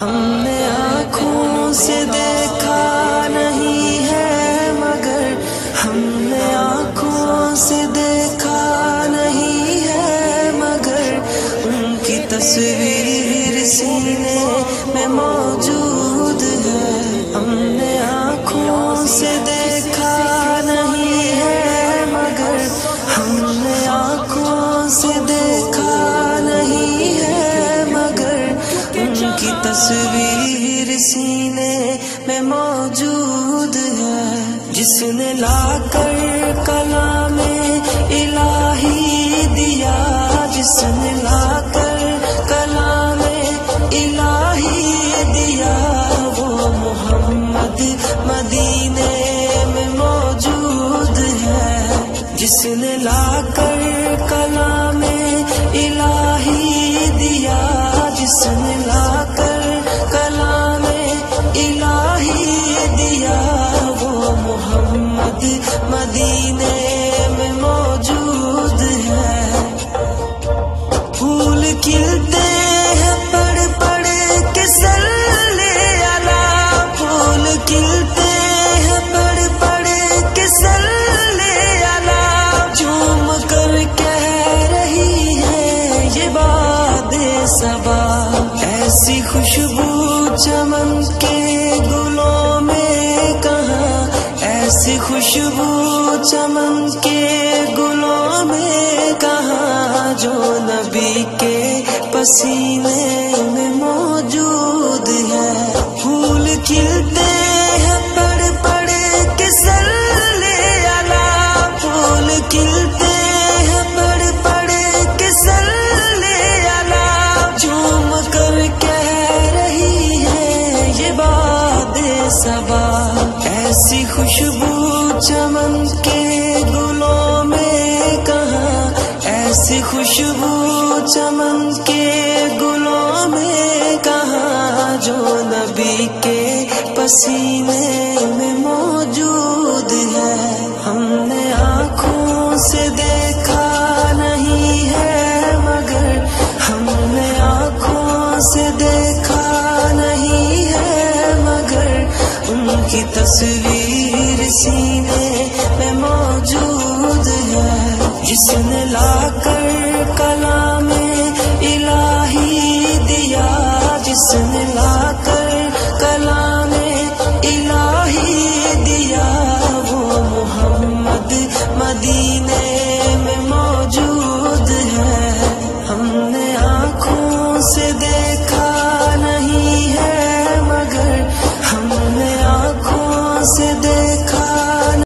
हमने आँखों से देखा नहीं है, मगर हमने आँखों से देखा नहीं है, मगर उनकी तस्वीर सीने में मौजूद है। हमने आँखों से देखा तस्वीर सीने में मौजूद है, जिसने लाकर कला में इलाही दिया, जिसने लाकर कला में इलाही दिया, वो मोहम्मद मदीने में मौजूद है, जिसने लाकर कला में इलाही दिया, जिसने ऐसी खुशबू चमन के गुलों में कहा, ऐसी खुशबू चमन के गुलों में कहा, जो नबी के पसीने बात सबा, ऐसी खुशबू चमन के गुलों में कहा, ऐसी खुशबू चमन के गुलों में कहा, जो नबी के पसीने में तस्वीर सीने में मौजूद है। जिसने लाकर कला में इलाही दिया। जिसने लाकर कला में इलाही दिया। वो मोहम्मद मदी